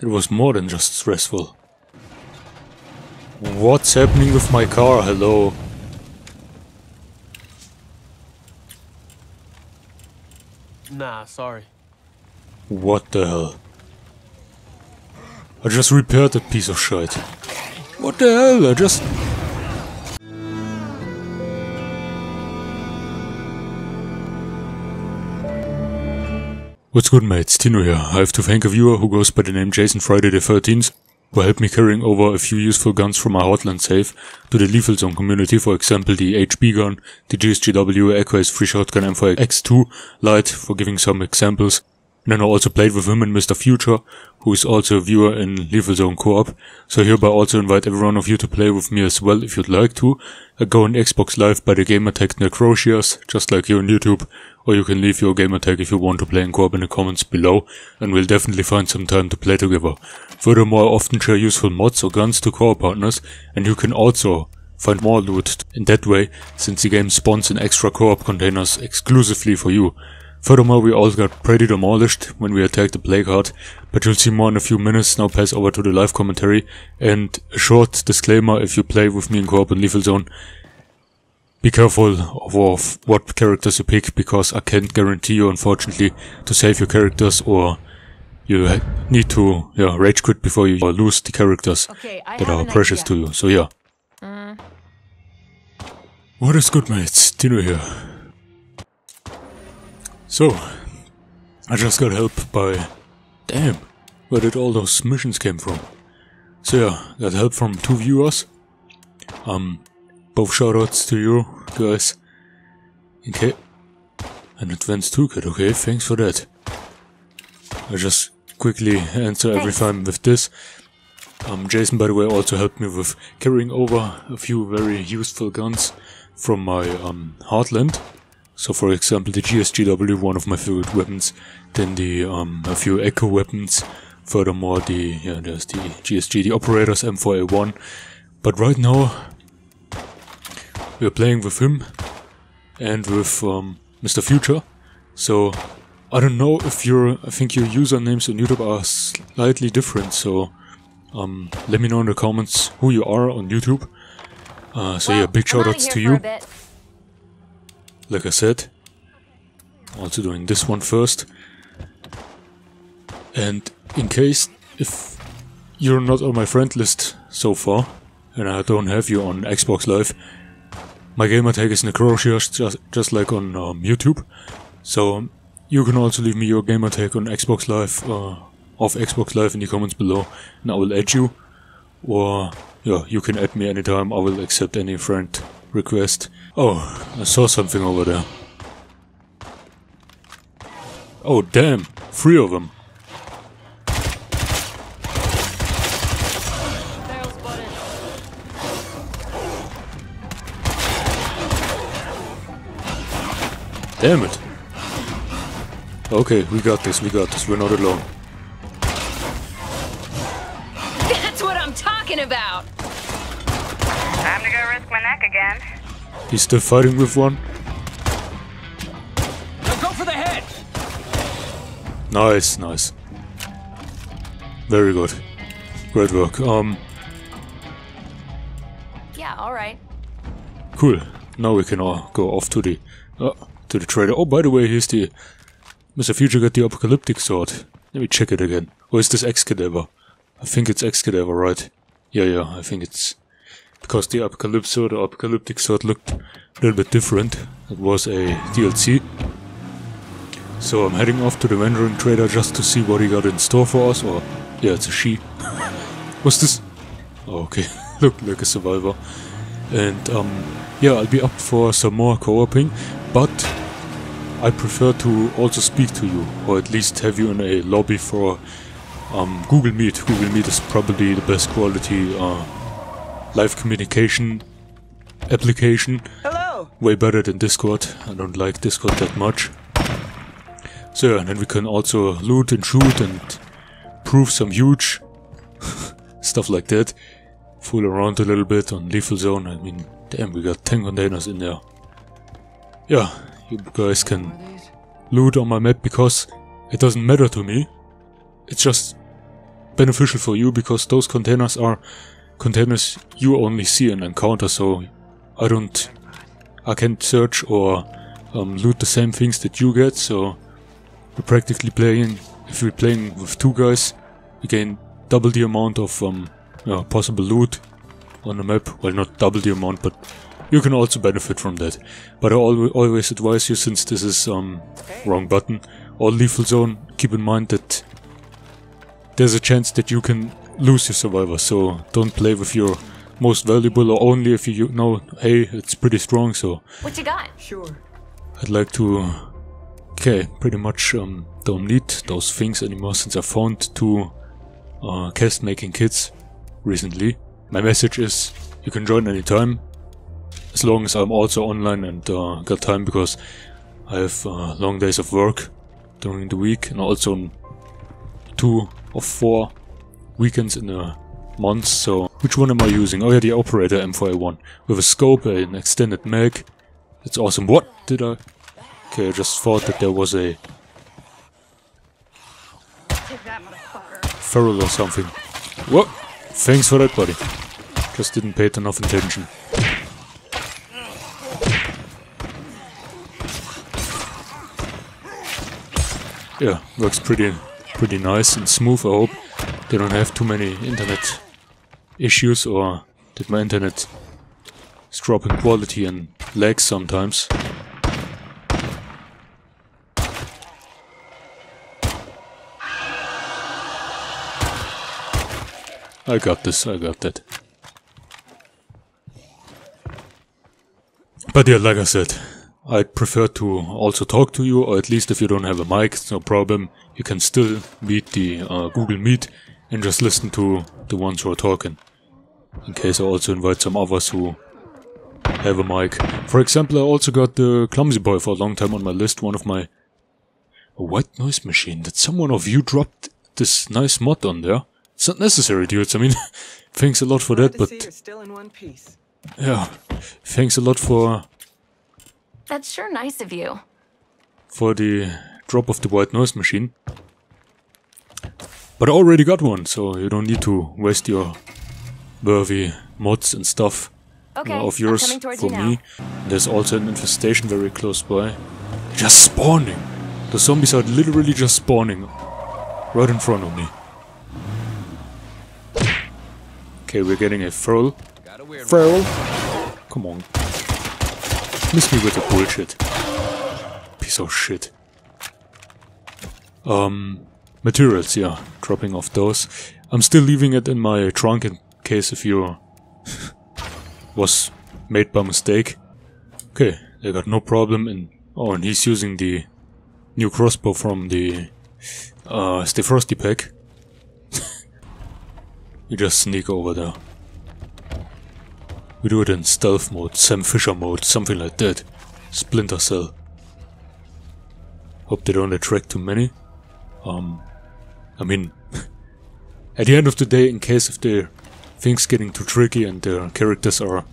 It was more than just stressful. What's happening with my car? Hello. Nah, sorry. What the hell? I just repaired that piece of shit. What the hell? I just... What's good mates, Tino here. I have to thank a viewer who goes by the name Jason Friday the 13th who helped me carrying over a few useful guns from my Heartland safe to the Lethal Zone community, for example the HB gun, the GSGW Equus free shotgun M4X2 Light, for giving some examples, and then I also played with him and Mr. Future, who is also a viewer in Lethal Zone Co-op, so hereby also invite every one of you to play with me as well if you'd like to. I go on Xbox Live by the gamertag Necrotias, just like you on YouTube, or you can leave your gamertag if you want to play in co-op in the comments below, and we'll definitely find some time to play together. Furthermore, I often share useful mods or guns to co-op partners, and you can also find more loot in that way, since the game spawns in extra co-op containers exclusively for you. Furthermore, we all got pretty demolished when we attacked the plague heart, but you'll see more in a few minutes, now pass over to the live commentary, and a short disclaimer if you play with me in co-op in Lethal Zone, be careful of, what characters you pick, because I can't guarantee you, unfortunately, to save your characters or you need to yeah, rage quit before you lose the characters okay, that are precious idea. to you. So yeah. Mm. What is good mates? Tino here. So, I just got help by... Damn, where did all those missions came from? So yeah, got help from two viewers. Um, both shoutouts to you guys. Okay. An Advanced Toolkit, okay, thanks for that. I just quickly answer every time with this. Um, Jason, by the way, also helped me with carrying over a few very useful guns from my um, Heartland. So, for example, the GSGW, one of my favorite weapons. Then the um, a few Echo weapons. Furthermore, the yeah, there's the GSG, the Operators M4A1. But right now, we're playing with him and with um, Mr. Future. So I don't know if your, I think your usernames on YouTube are slightly different, so um, let me know in the comments who you are on YouTube. Uh, so well, yeah, big shoutouts to you. Like I said, also doing this one first. And in case if you're not on my friend list so far, and I don't have you on Xbox Live, my gamertag is Necrotias, just, just like on um, YouTube. So um, you can also leave me your gamertag on Xbox Live, uh, Xbox Live in the comments below, and I will add you. Or, yeah, you can add me anytime, I will accept any friend request. Oh, I saw something over there. Oh damn, three of them. Damn it. Okay, we got this, we got this, we're not alone. That's what I'm talking about! Time to go risk my neck again. He's still fighting with one? Now go for the head! Nice, nice. Very good. Great work. Um. Yeah, alright. Cool. Now we can all go off to the... Uh, to the trader. Oh, by the way, here's the... Mr. Future got the apocalyptic sword. Let me check it again. Or is this Excadaver? I think it's Excadaver, right? Yeah, yeah, I think it's... Because the apocalypse or apocalyptic sword looked a little bit different. It was a DLC. So I'm heading off to the Wandering Trader just to see what he got in store for us, or... Yeah, it's a she. What's this? Oh, okay. Look like a survivor. And, um, yeah, I'll be up for some more co-oping, but I prefer to also speak to you, or at least have you in a lobby for um, Google Meet. Google Meet is probably the best quality uh, live communication application. Hello. Way better than Discord. I don't like Discord that much. So yeah, and then we can also loot and shoot and prove some huge stuff like that. Fool around a little bit on Lethal Zone. I mean, damn, we got 10 containers in there. Yeah, you guys can loot on my map because it doesn't matter to me. It's just beneficial for you because those containers are containers you only see and encounter, so I don't, I can't search or um, loot the same things that you get, so we're practically playing, if we're playing with two guys, we gain double the amount of um, yeah, possible loot on the map, well not double the amount, but you can also benefit from that. But I al always advise you, since this is um, wrong button, or lethal zone, keep in mind that there's a chance that you can lose your survivor, so don't play with your most valuable or only if you know, hey, it's pretty strong, so What you got? Sure. I'd like to... Okay, pretty much um, don't need those things anymore since I found two uh, cast making kits recently. My message is you can join anytime as long as I'm also online and uh, got time because I have uh, long days of work during the week and also two of four weekends in a month. So which one am I using? Oh yeah, the operator M4A1 with a scope, an extended mag. It's awesome. What did I? Okay, I just thought that there was a feral or something. What? Thanks for that, buddy. Just didn't pay it enough attention. Yeah, works pretty pretty nice and smooth. I hope they don't have too many internet issues or that my internet is dropping quality and lags sometimes. I got this, I got that. But yeah, like I said, I'd prefer to also talk to you, or at least if you don't have a mic, it's no problem. You can still meet the uh, Google Meet and just listen to the ones who are talking. In case I also invite some others who have a mic. For example, I also got the Clumsy Boy for a long time on my list, one of my... A white noise machine. Did someone of you dropped this nice mod on there? It's not necessary, dudes. I mean, thanks a lot for that, but still in one piece. yeah, thanks a lot for That's sure nice of you. for the drop of the white noise machine. But I already got one, so you don't need to waste your worthy mods and stuff Okay, uh, of yours for you me. There's also an infestation very close by. Just spawning! The zombies are literally just spawning right in front of me. Okay, we're getting a feral. Feral? Come on. Miss me with the bullshit. Piece of shit. Um, materials, yeah. Dropping off those. I'm still leaving it in my trunk in case if you was made by mistake. Okay, they got no problem in... Oh, and he's using the new crossbow from the uh, Stay Frosty pack. we just sneak over there. We do it in stealth mode, Sam Fisher mode, something like that. Splinter Cell. Hope they don't attract too many. Um, I mean, at the end of the day, in case if the things getting too tricky and the characters are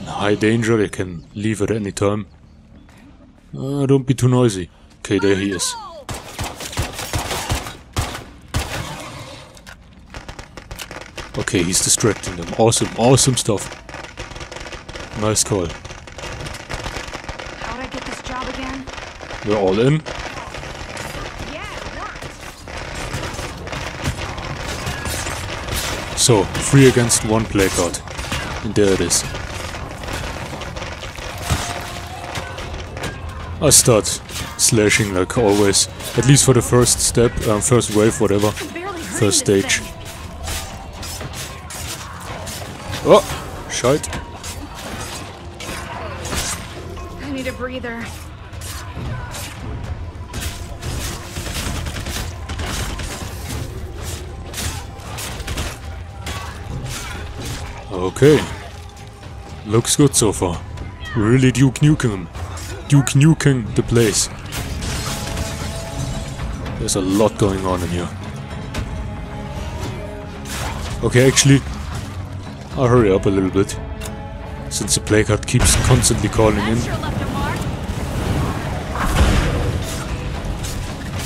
in high danger, they can leave at any time. Uh, don't be too noisy. Okay, there he is. Okay, he's distracting them. Awesome, awesome stuff. Nice call. How'd I get this job again? We're all in. So, three against one plague heart. And there it is. I start slashing like always. At least for the first step, um, first wave, whatever. First stage. Oh! Shite. I need a breather. Okay. Looks good so far. Really Duke Nukem. Duke Nukem the place. There's a lot going on in here. Okay, actually, I'll hurry up a little bit. Since the plague heart keeps constantly calling in.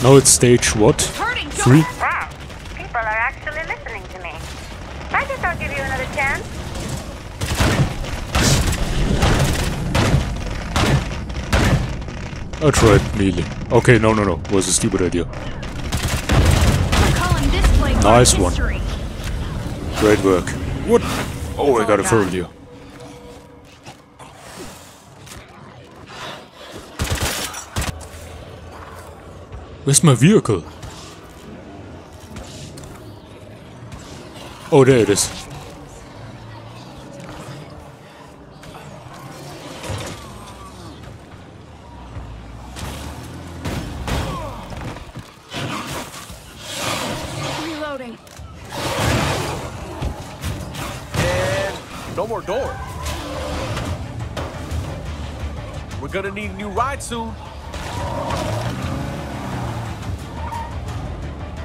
Now it's stage what? Three? Wow, people are actually listening to me. I guess I'll give you another chance. Oh, tried melee. Okay, no, no, no. Was a stupid idea. I'm calling this place Nice one. Great work. What? Oh, I got a God. third here. Where's my vehicle? Oh, there it is. Need a new ride soon.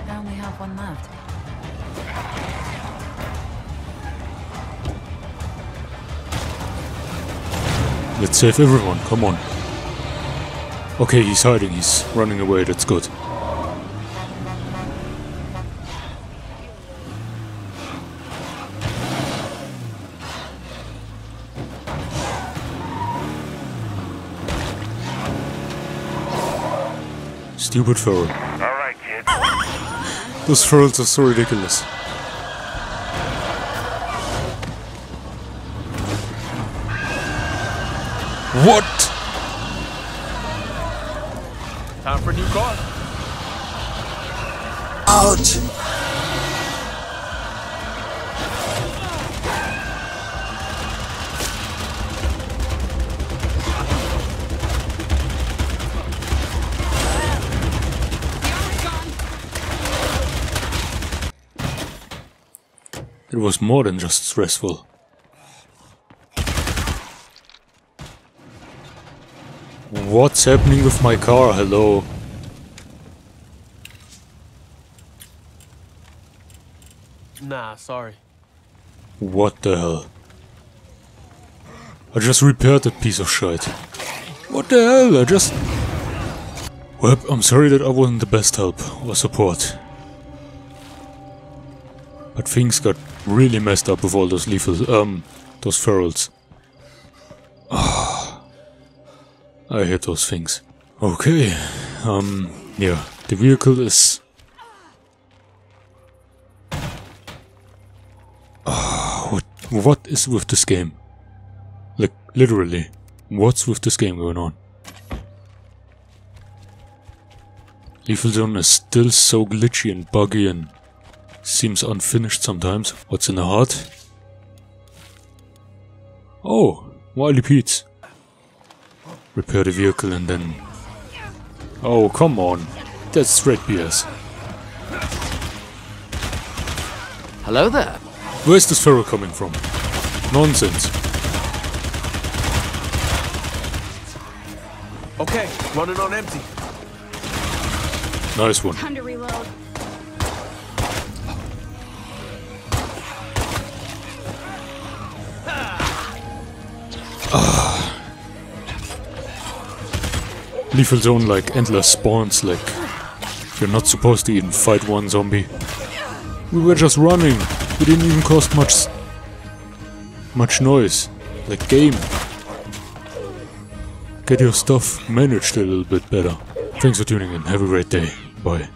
I only have one left. Let's save everyone, come on. Okay, he's hiding, he's running away, that's good. Stupid feral. Alright, kid. Those ferals are so ridiculous. What? Time for a new car. Ouch! Was more than just stressful. What's happening with my car? Hello. Nah, sorry. What the hell? I just repaired that piece of shit. What the hell? I just... Well, I'm sorry that I wasn't the best help or support. But things got really messed up with all those lethal, um, those ferals. Ah, I hate those things. Okay, um, yeah, the vehicle is... Ah, what, what is with this game? Like, literally, what's with this game going on? Lethal Zone is still so glitchy and buggy and seems unfinished sometimes. What's in the heart? Oh, Wiley Pete's. Repair the vehicle and then... Oh, come on. That's straight BS. Hello there. Where's this feral coming from? Nonsense. Okay, running on empty. Nice one. Time to reload. Lethal Zone like endless spawns, like you're not supposed to even fight one zombie. We were just running. We didn't even cause much much noise. Like game. Get your stuff managed a little bit better. Thanks for tuning in. Have a great day. Bye.